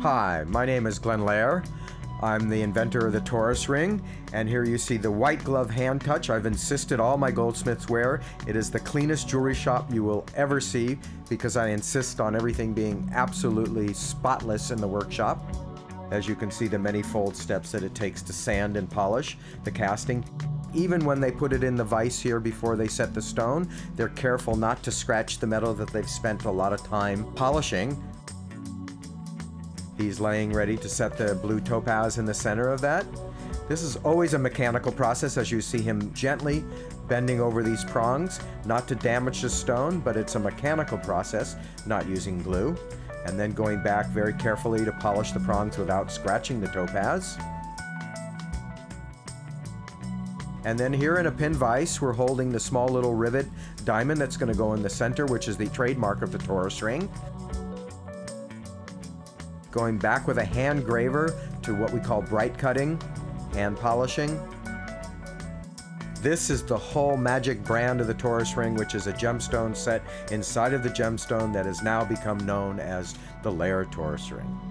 Hi, my name is Glenn Lair. I'm the inventor of the Torus ring, and here you see the white glove hand touch I've insisted all my goldsmiths wear. It is the cleanest jewelry shop you will ever see because I insist on everything being absolutely spotless in the workshop. As you can see the many fold steps that it takes to sand and polish the casting. Even when they put it in the vise here before they set the stone, they're careful not to scratch the metal that they've spent a lot of time polishing. He's laying ready to set the blue topaz in the center of that. This is always a mechanical process as you see him gently bending over these prongs, not to damage the stone, but it's a mechanical process, not using glue. And then going back very carefully to polish the prongs without scratching the topaz. And then here in a pin vise, we're holding the small little rivet diamond that's going to go in the center, which is the trademark of the Torus ring. Going back with a hand graver to what we call bright cutting, hand polishing. This is the whole magic brand of the Torus ring, which is a gemstone set inside of the gemstone that has now become known as the Lair Torus ring.